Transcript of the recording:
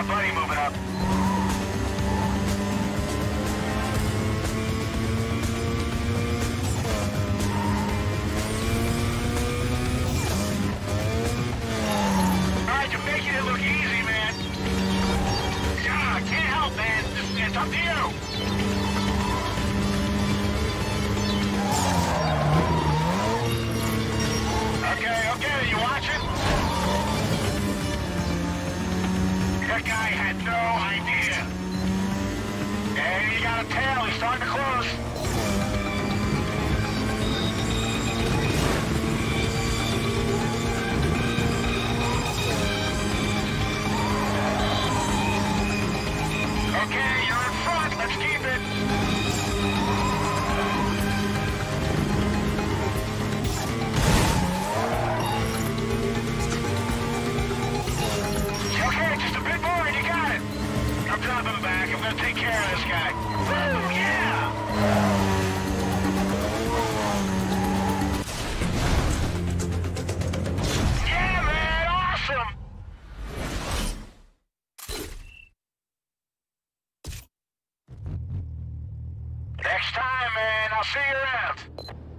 got a buddy moving up. Alright, you're making it look easy, man. Yeah, I can't help, man. It's, it's up to you. That guy had no idea. Hey, you got a tail. He's starting to close. Okay, I'm gonna take care of this guy. Next time, man, I'll see you around.